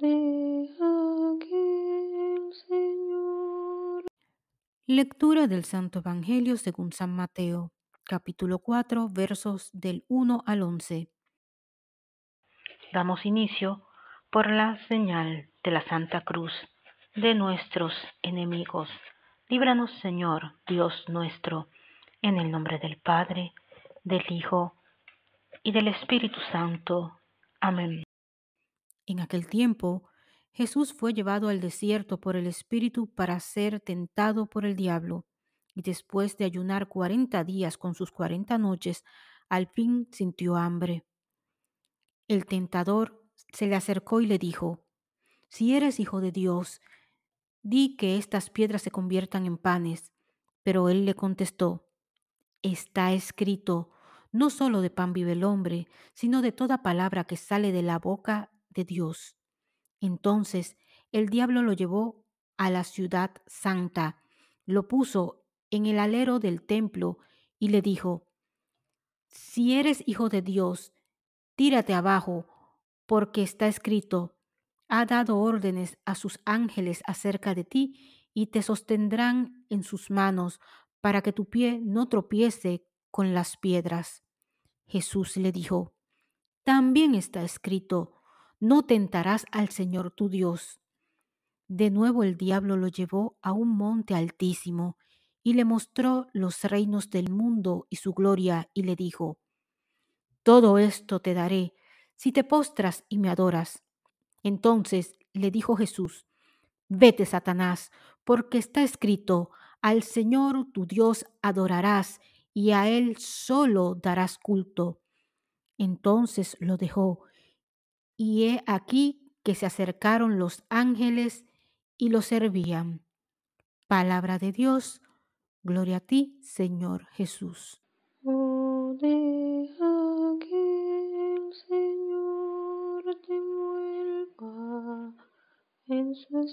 de aquel Señor. Lectura del Santo Evangelio según San Mateo, capítulo 4, versos del 1 al 11. Damos inicio por la señal de la Santa Cruz de nuestros enemigos. Líbranos, Señor, Dios nuestro, en el nombre del Padre, del Hijo y del Espíritu Santo. Amén. En aquel tiempo, Jesús fue llevado al desierto por el Espíritu para ser tentado por el diablo, y después de ayunar cuarenta días con sus cuarenta noches, al fin sintió hambre. El tentador se le acercó y le dijo, Si eres hijo de Dios, di que estas piedras se conviertan en panes. Pero él le contestó, Está escrito, no solo de pan vive el hombre, sino de toda palabra que sale de la boca de Dios. Entonces el diablo lo llevó a la ciudad santa, lo puso en el alero del templo y le dijo, Si eres hijo de Dios, tírate abajo, porque está escrito, ha dado órdenes a sus ángeles acerca de ti y te sostendrán en sus manos para que tu pie no tropiece con las piedras. Jesús le dijo, también está escrito, no tentarás al Señor tu Dios. De nuevo el diablo lo llevó a un monte altísimo y le mostró los reinos del mundo y su gloria y le dijo, Todo esto te daré si te postras y me adoras. Entonces le dijo Jesús, Vete, Satanás, porque está escrito, al Señor tu Dios adorarás y a Él solo darás culto. Entonces lo dejó, y he aquí que se acercaron los ángeles y lo servían. Palabra de Dios, gloria a ti, Señor Jesús. Oh, deja que el Señor te vuelva en su